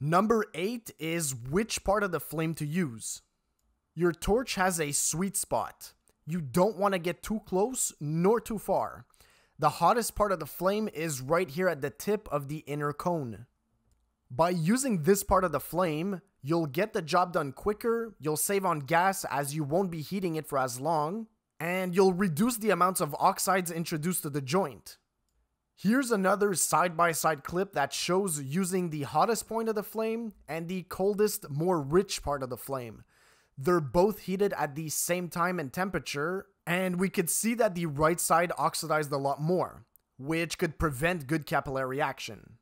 Number 8 is which part of the flame to use. Your torch has a sweet spot. You don't want to get too close nor too far. The hottest part of the flame is right here at the tip of the inner cone. By using this part of the flame, you'll get the job done quicker, you'll save on gas as you won't be heating it for as long, and you'll reduce the amounts of oxides introduced to the joint. Here's another side-by-side clip that shows using the hottest point of the flame and the coldest, more rich part of the flame. They're both heated at the same time and temperature, and we could see that the right side oxidized a lot more, which could prevent good capillary action.